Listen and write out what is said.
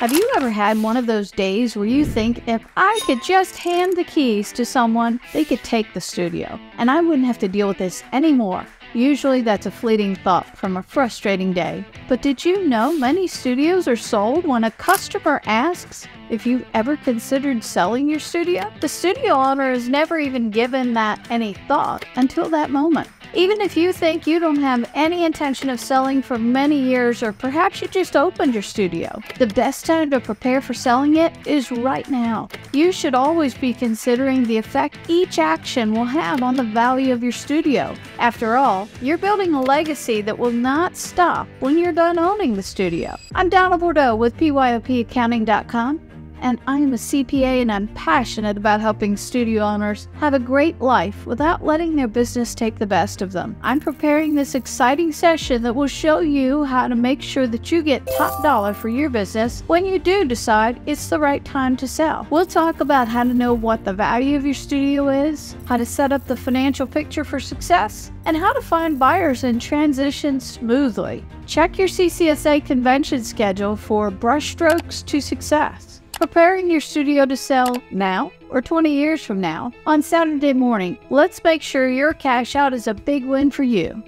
Have you ever had one of those days where you think if I could just hand the keys to someone, they could take the studio and I wouldn't have to deal with this anymore? Usually that's a fleeting thought from a frustrating day. But did you know many studios are sold when a customer asks if you've ever considered selling your studio? The studio owner has never even given that any thought until that moment. Even if you think you don't have any intention of selling for many years, or perhaps you just opened your studio, the best time to prepare for selling it is right now. You should always be considering the effect each action will have on the value of your studio. After all, you're building a legacy that will not stop when you're done owning the studio. I'm Donna Bordeaux with PYOPaccounting.com and I am a CPA and I'm passionate about helping studio owners have a great life without letting their business take the best of them. I'm preparing this exciting session that will show you how to make sure that you get top dollar for your business when you do decide it's the right time to sell. We'll talk about how to know what the value of your studio is, how to set up the financial picture for success, and how to find buyers and transition smoothly. Check your CCSA convention schedule for brushstrokes to success preparing your studio to sell now or 20 years from now on Saturday morning. Let's make sure your cash out is a big win for you.